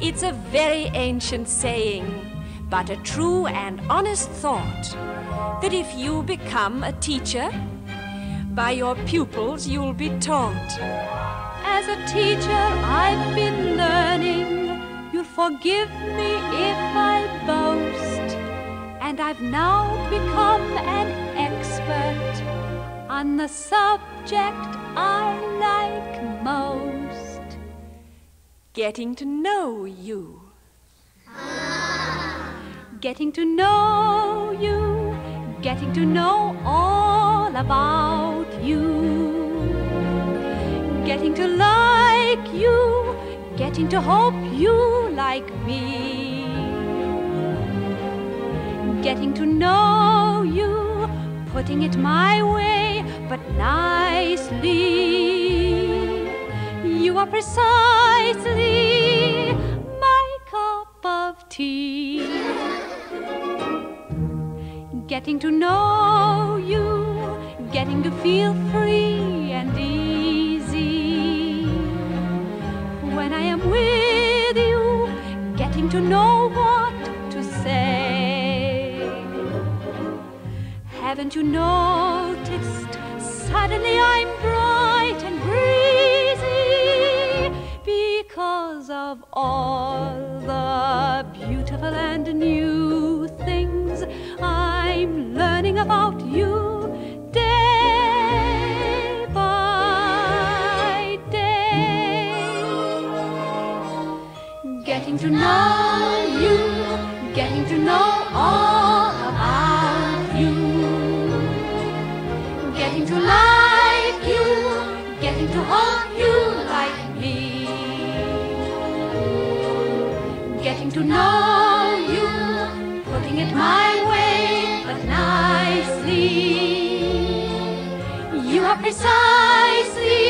It's a very ancient saying, but a true and honest thought that if you become a teacher, by your pupils you'll be taught. As a teacher, I've been learning. You'll forgive me if I boast. And I've now become an expert on the subject I like most. Getting to know you. Ah. Getting to know you, getting to know all about you. Getting to like you, getting to hope you like me. Getting to know you, putting it my way, but nicely. You are precisely my cup of tea. Getting to know you, getting to feel free and easy. When I am with you, getting to know what to say. Haven't you noticed? Suddenly I'm bright of all the beautiful and new things I'm learning about you day by day. Getting to know you, getting to know all Getting to know you, putting it my way, but nicely. You are precisely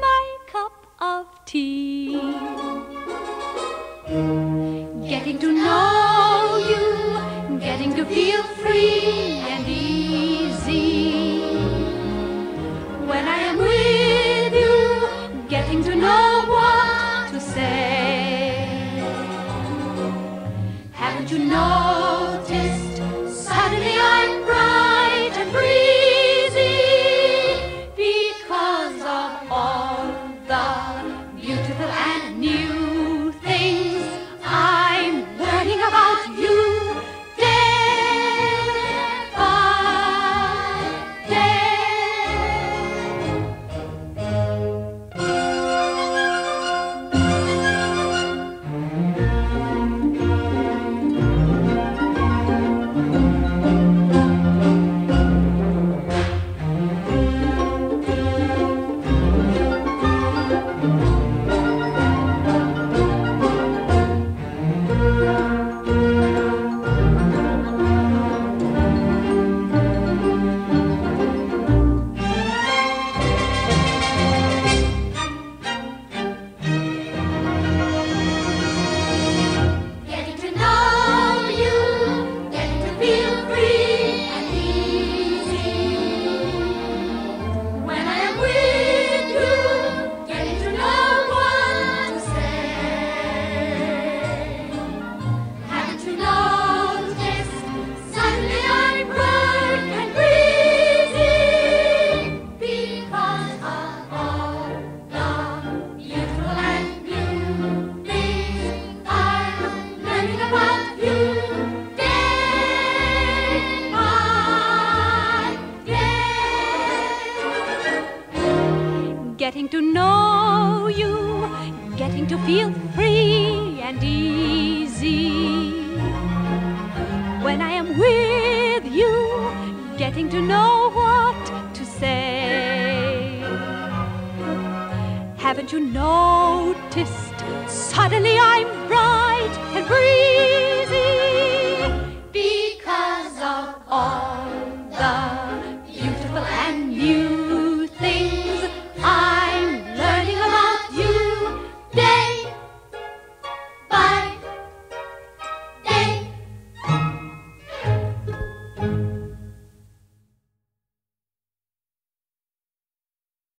my cup of tea. Getting to know you, getting to feel free and easy. When I am with you, getting to know You Getting to know you, getting to feel free and easy. When I am with you, getting to know what to say. Haven't you noticed? Suddenly I'm bright and free